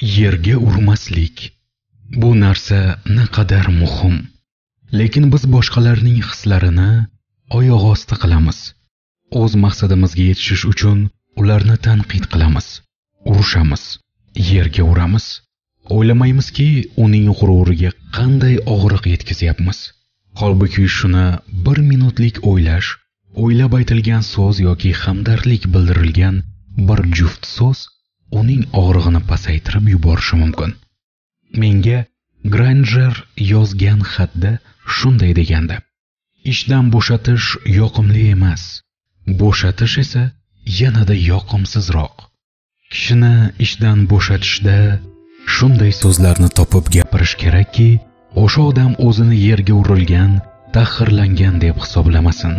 yerga urmaslik. Bu narsa naqadar muhim. Lekin biz boshqalarning hislarini oyoq osti qilamiz. O'z maqsadimizga yetishish uchun ularni tanqid qilamiz. Urushamiz yerga uramiz. O'ylamaymizki uning g'ururiga qanday og'riq yetkazyapmiz. Holbuki shuni bir minutlik o'ylash o'ylab aytilgan so'z yoki hamdardlik bildirilgan bir juft so'z uning og'rig'ini pasaytirib yuborishi mumkin. Menga granjer yozgan xatda shunday degandi. Ishdan bo'shatish yoqimli emas bo'shatish esa yanada yoqimsizroq. Kishini ishdan bo'shatishda shunday so'zlarni topib gapirish kerakki o'sha odam o'zini yerga urilgan tahqirlangan deb hisoblamasin.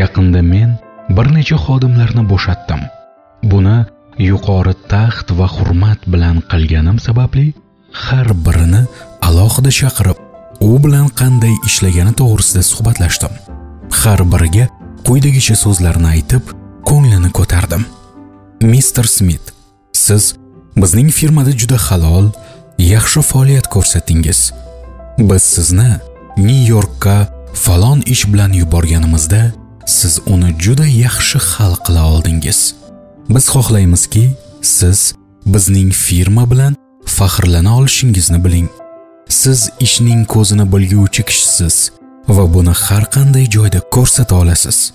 Yaqinda men bir necha xodimlarni bo'shatdim. Buni yuqori taxt va hurmat bilan qilganim sababli har birini alohida chaqirib u bilan qanday ishlagani to'g'risida suhbatlashdim. Har biriga quyidagicha so'zlarni aytib ko'nglini ko'tardim. Mister smit siz bizning firmada juda halol yaxshi faoliyat ko'rsatdingiz biz sizni nyu yorkka falon ish bilan yuborganimizda siz uni juda yaxshi hal qila oldingiz. Biz xohlaymizki siz bizning firma bilan faxrlana olishingizni biling. Siz ishning ko'zini bilguvchi kishisiz va buni har qanday joyda ko'rsata olasiz.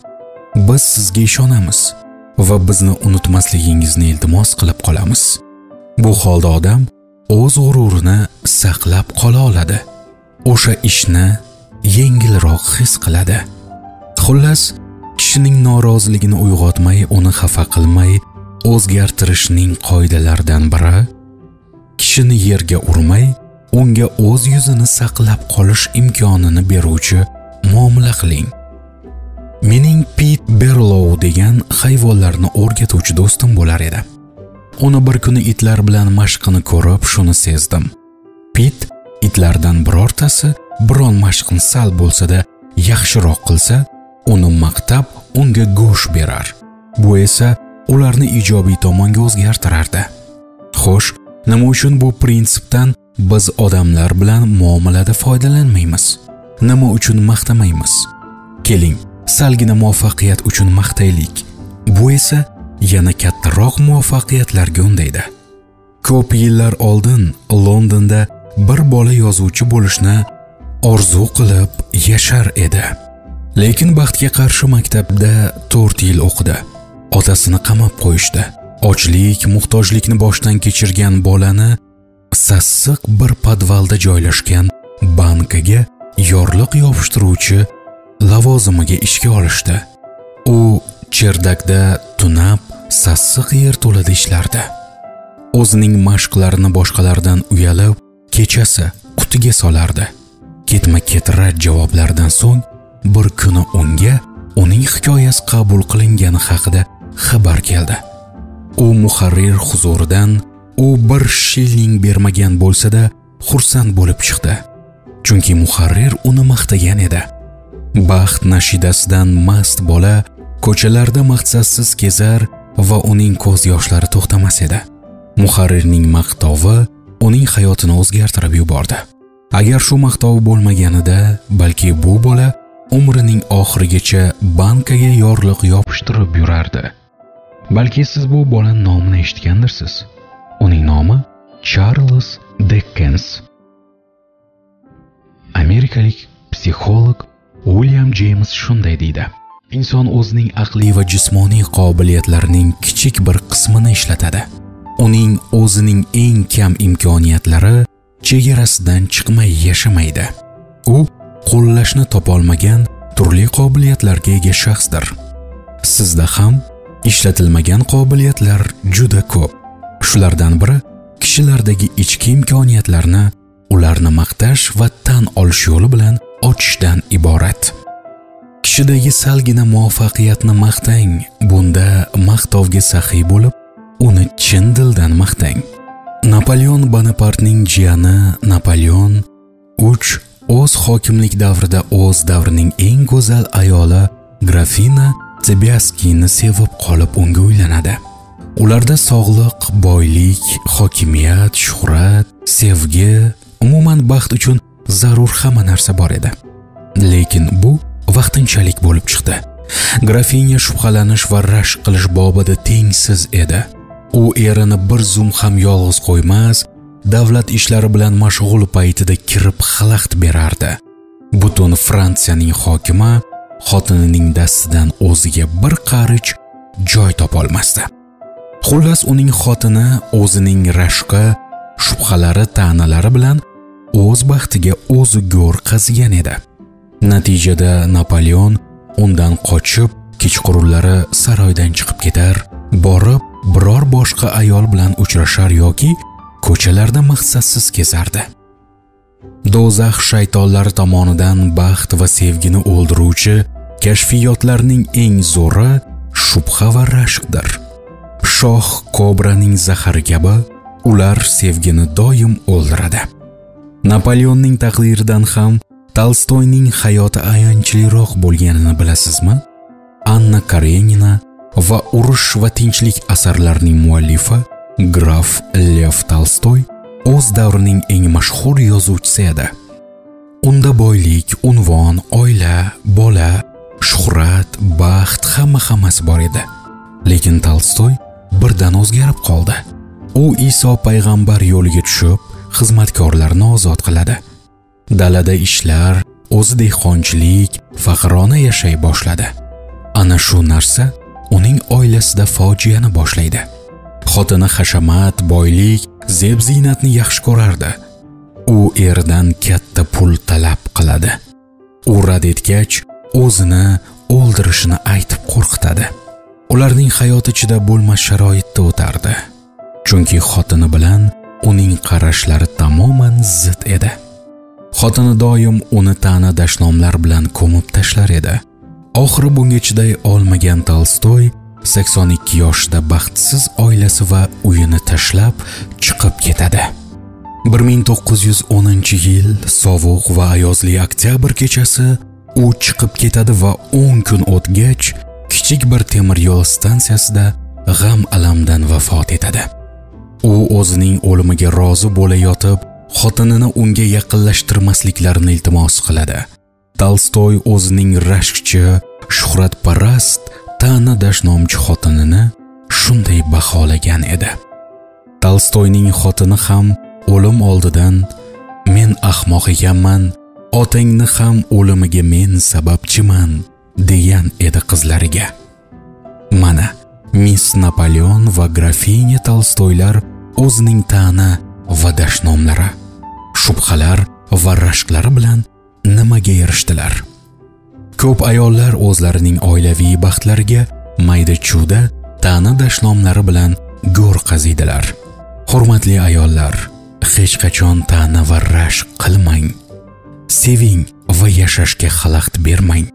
Biz sizga ishonamiz va bizni unutmasligingizni iltimos qilib qolamiz. Bu holda odam o'z g'ururini saqlab qola oladi. O'sha ishni yengilroq his qiladi. Xullas kishining noroziligini uyg'otmay uni xafa qilmay o'zgartirishning qoidalaridan biri kishini yerga urmay unga o'z yuzini saqlab qolish imkonini beruvchi muomala qiling. Mening pit berlov degan hayvonlarni o'rgatuvchi do'stim bo'lar edi. Uni bir kuni itlar bilan mashqini ko'rib shuni sezdim. Pit itlardan birortasi biron mashqni sal bo'lsada yaxshiroq qilsa uni maqtab unga go'sht berar. Bu esa ularni ijobiy tomonga o'zgartirardi. Xo'sh nima uchun bu prinsipdan biz odamlar bilan muomalada foydalanmaymiz? Nima uchun maqtamaymiz? Keling salgina muvaffaqiyat uchun maqtaylik. Bu esa yana kattaroq muvaffaqiyatlarga undaydi. Ko'p yillar oldin londonda bir bola yozuvchi bo'lishni orzu qilib yashar edi. Lekin baxtga qarshi maktabda 4 yil o'qidi. Otasini qamab qo'yishdi. Ochlik muhtojlikni boshdan kechirgan bolani sassiq bir podvalda joylashgan bankaga yorliq yopishtiruvchi lavozimiga ishga olishdi. U cherdakda tunab sassiq yerto'lada ishlardi. O'zining mashqlarini boshqalardan uyalib kechasi qutiga solardi. Ketma ket rad javoblardan so'ng bir kuni unga uning hikoyasi qabul qilingani haqida xabar keldi. U muharrir huzuridan u bir shilling bermagan bo'lsa-da xursand bo'lib chiqdi. Chunki muharrir uni maqtagan edi. Baxt nashidasidan mast bola ko'chalarda maqsadsiz kezar va uning ko'z yoshlari to'xtamas edi. Muharrirning maqtovi uning hayotini o'zgartirib yubordi. Agar shu maqtov bo'lmaganida balki bu bola umrining oxirigacha bankaga yorliq yopishtirib yurardi. Balki siz bu bolani nomini eshitgandirsiz? Uning nomi charlz dekkens amerikalik psixolog uilyam jeyms shunday deydi. Inson o'zining aqliy va jismoniy qobiliyatlarining kichik bir qismini ishlatadi. Uning o'zining eng kam imkoniyatlari chegarasidan chiqmay yashamaydi. U qo'llashni topolmagan turli qobiliyatlarga ega shaxsdir. Sizda ham ishlatilmagan qobiliyatlar juda ko'p. Shulardan biri kishilardagi ichki imkoniyatlarni ularni maqtash va tan olish yo'li bilan ochishdan iborat. Kishidagi salgina muvaffaqiyatni maqtang bunda maqtovga saxiy bo'lib uni chin dildan maqtang. Napoleon bonapartning jiyani napoleon uch o'z hokimlik davrida o'z davrining eng go'zal ayoli grafina Tebyaskini sevib qolib unga uylanadi. Ularda sog'liq boylik hokimiyat shuhrat sevgi umuman baxt uchun zarur hamma narsa bor edi. Lekin bu vaqtinchalik bo'lib chiqdi. Grafinya shubhalanish va rashk qilish bobida tengsiz edi. U erini bir zum ham yolg'iz qo'ymas davlat ishlari bilan mashg'ul paytida kirib xalaqt berardi. Butun fransiyaning hokimi xotinining dastidan o'ziga bir qarich joy topolmasdi xullas uning xotini o'zining rashqi shubhalari ta'nalari bilan o'z baxtiga o'zi go'r qazigan edi. Natijada napoleon undan qochib kechqurunlari saroydan chiqib ketar borib biror boshqa ayol bilan uchrashar yoki ko'chalarda maqsadsiz kezardi. Do'zax shaytonlari tomonidan baxt va sevgini o'ldiruvchi kashfiyotlarning eng zo'ri shubha va rashqdir. Shoh kobraning zahari kabi ular sevgini doim o'ldiradi. Napoleonning taqdiridan ham tolstoyning hayoti ayanchliroq bo'lganini bilasizmi? Anna karenina va urush va tinchlik asarlarining muallifi graf lev tolstoy o'z davrining eng mashhur yozuvchisi edi unda boylik unvon oila bola shuhrat baxt hamma hammasi bor edi. Lekin tolstoy birdan o'zgarib qoldi. U iso payg'ambar yo'liga tushib xizmatkorlarni ozod qiladi. Dalada ishlar o'zi dehqonchilik faqirona yashay boshladi. Ana shu narsa uning oilasida fojiani boshlaydi. Xotini hashamat boylik zeb ziynatni yaxshi ko'rardi. U eridan katta pul talab qiladi. U rad etgach o'zini o'ldirishini aytib qo'rqitadi. Ularning hayoti ichida bo'lmas sharoitda o'tardi. Chunki xotini bilan uning qarashlari tamoman zid edi. Xotini doim uni ta'na dashnomlar bilan ko'mib tashlar edi. Oxiri bunga chiday olmagan tolstoy 82 yoshida baxtsiz oilasi va uyini tashlab chiqib ketadi. 1910 yil sovuq va ayozli oktyabr kechasi u chiqib ketadi va 10 kun o'tgach kichik bir temir yo'l stansiyasida g'am alamdan vafot etadi. U o'zining o'limiga rozi bo'layotib xotinini unga yaqinlashtirmasliklarini iltimos qiladi. Tolstoy o'zining rashkchi shuhratparast ta'na dashnomchi xotinini shunday baholagan edi. Tolstoyning xotini ham o'lim oldidan men ahmoq ekanman otangni ham o'limiga men sababchiman degan edi qizlariga. Mana miss napoleon va grafinya tolstoylar o'zining ta'na va dashnomlari shubhalar va rashklari bilan nimaga erishdilar? Ko'p ayollar o'zlarining oilaviy baxtlariga mayda chuda ta'na dashnomlari bilan go'r qaziydilar. Hurmatli ayollar hech qachon ta'na va rashq qilmang. Seving va yashashga xalaqit bermang.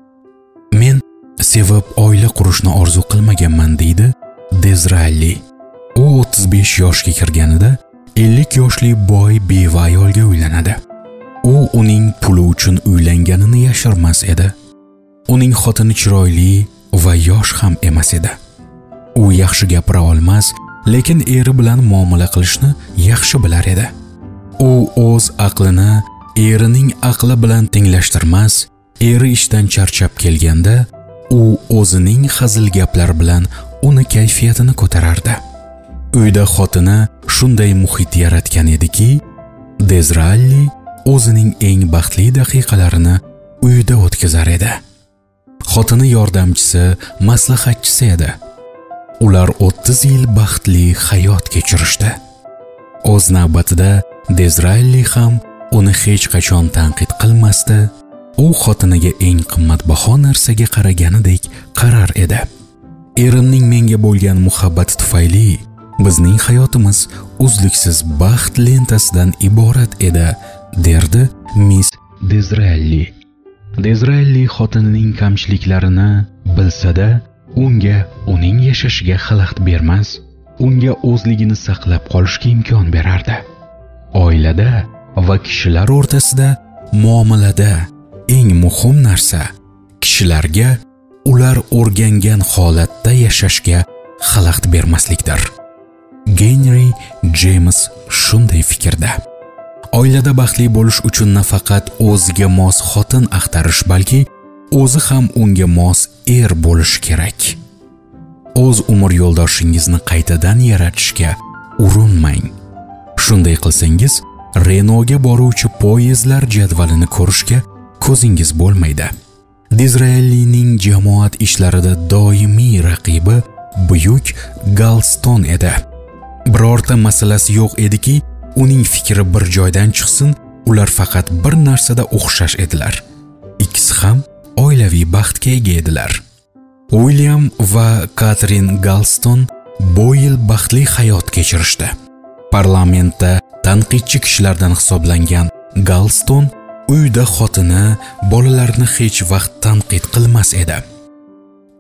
Men sevib oila qurishni orzu qilmaganman deydi dezralli. U 35 yoshga kirganida 50 yoshli boy beva ayolga uylanadi. U uning puli uchun uylanganini yashirmas edi. Uning xotini chiroyli va yosh ham emas edi. U yaxshi gapira olmas lekin eri bilan muomala qilishni yaxshi bilar edi. U o'z aqlini erining aqli bilan tenglashtirmas eri ishdan charchab kelganda u o'zining hazil gaplar bilan uni kayfiyatini ko'tarardi. Uyda xotini shunday muhit yaratgan ediki dezralli o'zining eng baxtli daqiqalarini uyda o'tkazar edi. Xotini yordamchisi maslahatchisi edi. Ular 30 yil baxtli hayot kechirishdi. O'z navbatida dezrayli ham uni hech qachon tanqid qilmasdi. U xotiniga eng qimmatbaho narsaga qaraganidek qarar edi. Erimning menga bo'lgan muhabbati tufayli bizning hayotimiz uzluksiz baxt lentasidan iborat edi derdi miss dezralli dezralli xotinining kamchiliklarini bilsa-da unga uning yashashiga xalaqit bermas unga o'zligini saqlab qolishga imkon berardi. Oilada va kishilar o'rtasida muomalada eng muhim narsa kishilarga ular o'rgangan holatda yashashga xalaqit bermaslikdir. Genri James shunday fikrda. Oilada baxtli bo'lish uchun nafaqat o'ziga mos xotin axtarish balki o'zi ham unga mos er bo'lishi kerak. O'z umr yo'ldoshingizni qaytadan yaratishga urinmang. Shunday qilsangiz renoga boruvchi poyezdlar jadvalini ko'rishga ko'zingiz bo'lmaydi. Dizraellining jamoat ishlarida doimiy raqibi buyuk galston edi. Birorta masalasi yo'q ediki uning fikri bir joydan chiqsin ular faqat bir narsada o'xshash edilar. Ikkisi ham oilaviy baxtga ega edilar. Uilyam va Katrin Galston bu yil baxtli hayot kechirishdi. Parlamentda tanqidchi kishilardan hisoblangan Galston uyda xotini bolalarni hech vaqt tanqid qilmas edi.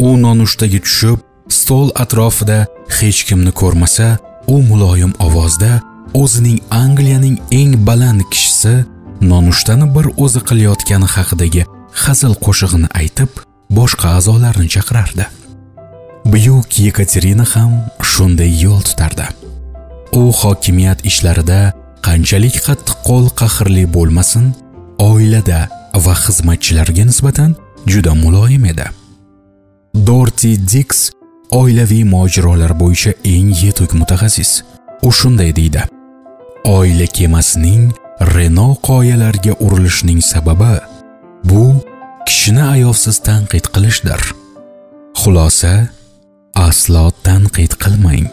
U nonushtaga tushib stol atrofida hech kimni ko'rmasa u muloyim ovozda o'zining angliyaning eng baland kishisi nonushtani bir o'zi qilayotgani haqidagi hazil qo'shig'ini aytib boshqa a'zolarni chaqirardi. Buyuk yekaterina ham shunday yo'l tutardi. U hokimiyat ishlarida qanchalik qattiqqo'l qahrli bo'lmasin oilada va xizmatchilarga nisbatan juda muloyim edi. Dorti diks oilaviy mojarolar bo'yicha eng yetuk mutaxassis. U shunday deydi. Oila kemasining reno qoyalarga urilishining sababi bu kishini ayovsiz tanqid qilishdir. Xulosa aslo tanqid qilmang.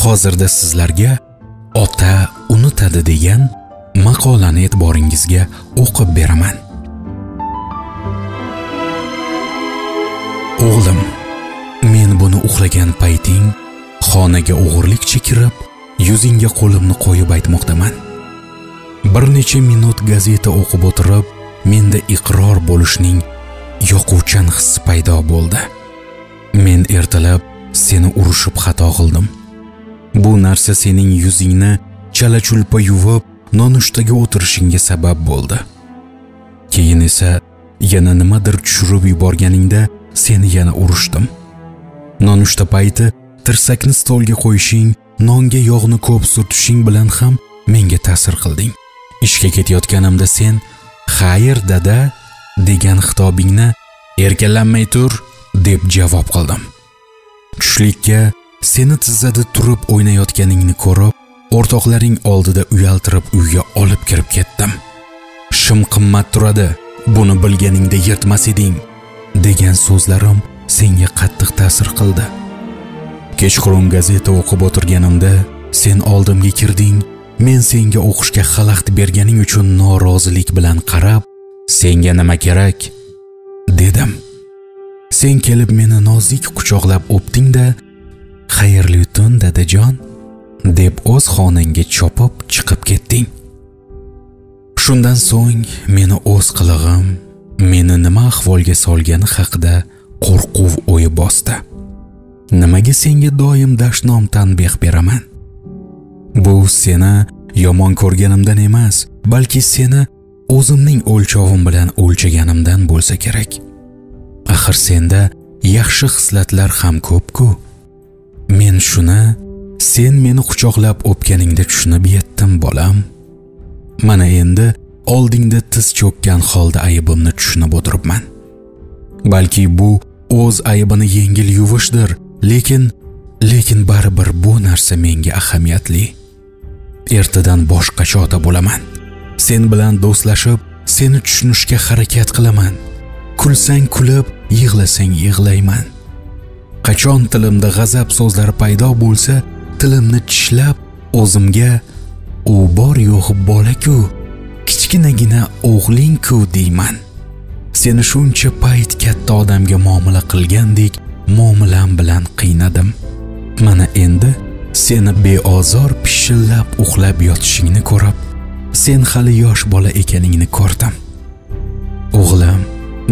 Hozirda sizlarga ota unutadi degan maqolani e'tiboringizga o'qib beraman. O'g'lim men buni uxlagan payting xonaga o'g'irlikcha kirib yuzingga qo'limni qo'yib aytmoqdaman. Bir necha minut gazeta o'qib o'tirib menda iqror bo'lishning yoquvchan hissi paydo bo'ldi. Men ertalab seni urishib xato qildim. Bu narsa sening yuzingni chala chulpa yuvib nonushtaga o'tirishingga sabab bo'ldi. Keyin esa yana nimadir tushirib yuborganingda seni yana urishdim nonushta payti tirsakni stolga qo'yishing nonga yog'ni ko'p surtishing bilan ham menga ta'sir qilding. Ishga ketayotganimda sen xayr dada degan xitobingni erkalanmay tur deb javob qildim. Tushlikka seni tizzada turib o'ynayotganingni ko'rib o'rtoqlaring oldida uyaltirib uyga olib kirib ketdim. Shim qimmat turadi buni bilganingda yirtmas eding degan so'zlarim senga qattiq ta'sir qildi. Kechqurun gazeta o'qib o'tirganimda sen oldimga kirding men senga o'qishga xalaqit berganing uchun norozilik bilan qarab senga nima kerak? Dedim. Sen kelib meni nozik quchoqlab o'pdingda xayrli tun dadajon deb o'z xonangga chopib chiqib ketding. Shundan so'ng meni o'z qilig'im meni nima ahvolga solgani haqida qo'rquv o'yi bosdi. Nimaga senga doim dashnom tanbeh beraman? Bu seni yomon ko'rganimdan emas balki seni o'zimning o'lchovim bilan o'lchaganimdan bo'lsa kerak. Axir senda yaxshi xislatlar ham ko'p-ku. Men shuni sen meni quchoqlab o'pganingda tushunib yetdim bolam. Mana endi oldingda tiz cho'kkan holda aybimni tushunib o'tiribman. Balki bu o'z aybini yengil yuvishdir lekin lekin baribir bu narsa menga ahamiyatli. Ertadan boshqacha ota bo'laman. Sen bilan do'stlashib seni tushunishga harakat qilaman. Kulsang kulib yig'lasang yig'layman. Qachon tilimda g'azab so'zlari paydo bo'lsa tilimni tishlab o'zimga u bor yo'g'i bola-ku kichkinagina o'g'ling-ku deyman. Seni shuncha payt katta odamga muomala qilgandek muomalam bilan qiynadim. Mana endi seni beozor pishillab uxlab yotishingni ko'rib sen hali yosh bola ekaningni ko'rdim. O'g'lim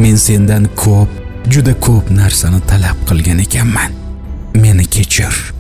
men sendan ko'p juda ko'p narsani talab qilgan ekanman. Meni kechir.